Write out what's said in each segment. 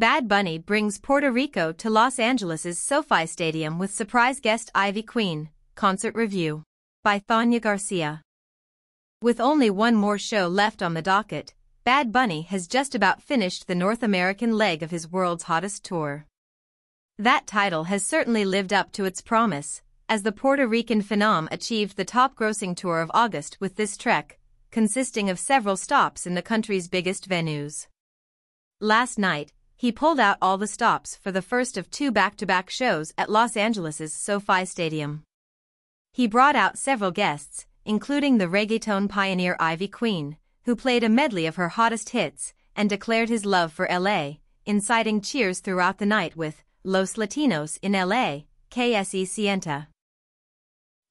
Bad Bunny brings Puerto Rico to Los Angeles' SoFi Stadium with surprise guest Ivy Queen, concert review. By Thania Garcia. With only one more show left on the docket, Bad Bunny has just about finished the North American leg of his world's hottest tour. That title has certainly lived up to its promise, as the Puerto Rican phenom achieved the top grossing tour of August with this trek, consisting of several stops in the country's biggest venues. Last night, he pulled out all the stops for the first of two back-to-back shows at Los Angeles' SoFi Stadium. He brought out several guests, including the reggaeton pioneer Ivy Queen, who played a medley of her hottest hits and declared his love for LA, inciting cheers throughout the night with Los Latinos in LA, KSE Sienta.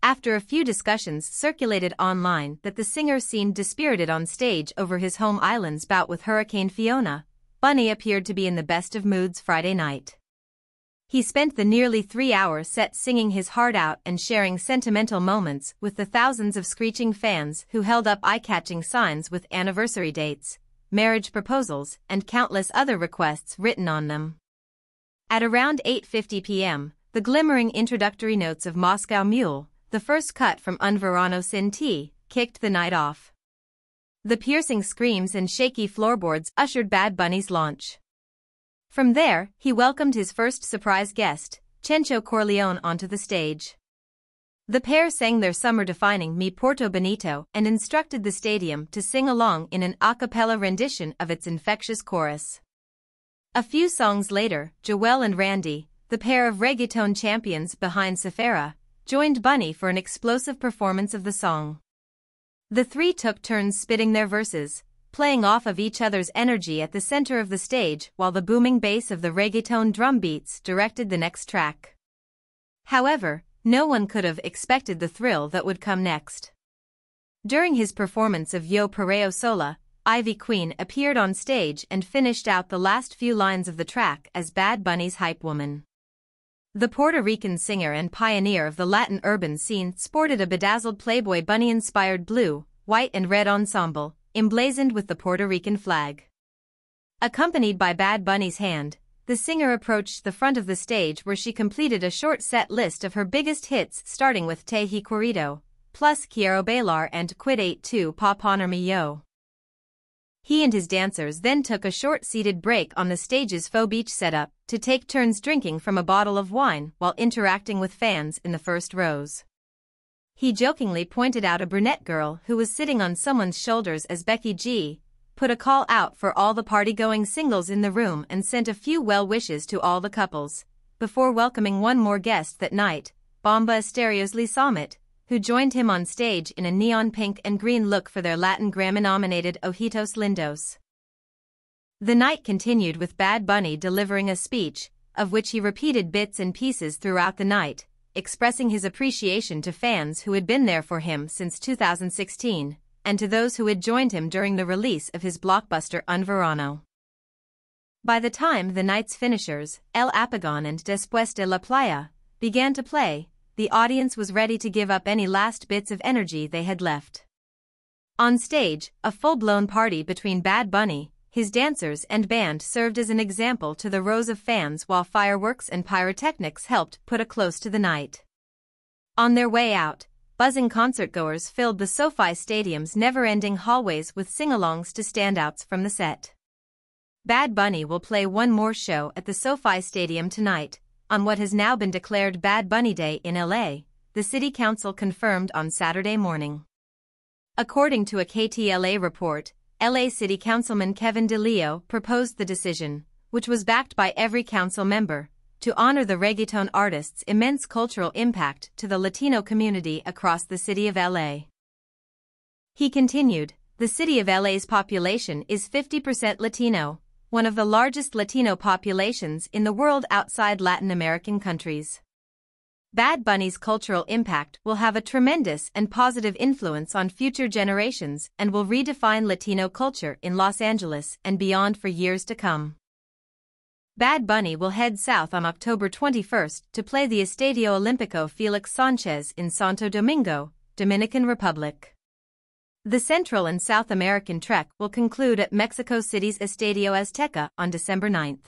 After a few discussions circulated online that the singer seemed dispirited on stage over his home island's bout with Hurricane Fiona, Bunny appeared to be in the best of moods Friday night. He spent the nearly three-hour set singing his heart out and sharing sentimental moments with the thousands of screeching fans who held up eye-catching signs with anniversary dates, marriage proposals, and countless other requests written on them. At around 8.50 p.m., the glimmering introductory notes of Moscow Mule, the first cut from Un Verano Sin Ti, kicked the night off. The piercing screams and shaky floorboards ushered Bad Bunny's launch. From there, he welcomed his first surprise guest, Chencho Corleone onto the stage. The pair sang their summer-defining Me Porto Bonito and instructed the stadium to sing along in an a cappella rendition of its infectious chorus. A few songs later, Jowell and Randy, the pair of reggaeton champions behind Safaera, joined Bunny for an explosive performance of the song. The three took turns spitting their verses, playing off of each other's energy at the center of the stage while the booming bass of the reggaeton drum beats directed the next track. However, no one could have expected the thrill that would come next. During his performance of Yo Perreo Sola, Ivy Queen appeared on stage and finished out the last few lines of the track as Bad Bunny's hype woman. The Puerto Rican singer and pioneer of the Latin urban scene sported a bedazzled Playboy bunny-inspired blue, white and red ensemble, emblazoned with the Puerto Rican flag. Accompanied by Bad Bunny's hand, the singer approached the front of the stage where she completed a short set list of her biggest hits starting with Te He Querido, plus Quiero Bailar and Quítate Tú Pa Ponerme Yo. He and his dancers then took a short seated break on the stage's faux beach setup to take turns drinking from a bottle of wine while interacting with fans in the first rows. He jokingly pointed out a brunette girl who was sitting on someone's shoulders as Becky G, put a call out for all the party-going singles in the room and sent a few well wishes to all the couples, before welcoming one more guest that night, Bomba Estéreo's Li Saumet, who joined him on stage in a neon pink and green look for their Latin Grammy-nominated Ojitos Lindos. The night continued with Bad Bunny delivering a speech, of which he repeated bits and pieces throughout the night, expressing his appreciation to fans who had been there for him since 2016, and to those who had joined him during the release of his blockbuster Un Verano. By the time the night's finishers, El Apagón and Después de la Playa, began to play, the audience was ready to give up any last bits of energy they had left. On stage, a full-blown party between Bad Bunny, his dancers and band served as an example to the rows of fans while fireworks and pyrotechnics helped put a close to the night. On their way out, buzzing concertgoers filled the SoFi Stadium's never-ending hallways with sing-alongs to standouts from the set. Bad Bunny will play one more show at the SoFi Stadium tonight, on what has now been declared Bad Bunny Day in LA, the city council confirmed on Saturday morning. According to a KTLA report, LA City Councilman Kevin de León proposed the decision, which was backed by every council member, to honor the reggaeton artist's immense cultural impact to the Latino community across the city of LA. He continued, the city of LA's population is 50% Latino, one of the largest Latino populations in the world outside Latin American countries. Bad Bunny's cultural impact will have a tremendous and positive influence on future generations and will redefine Latino culture in Los Angeles and beyond for years to come. Bad Bunny will head south on October 21st to play the Estadio Olimpico Felix Sanchez in Santo Domingo, Dominican Republic. The Central and South American trek will conclude at Mexico City's Estadio Azteca on December 9.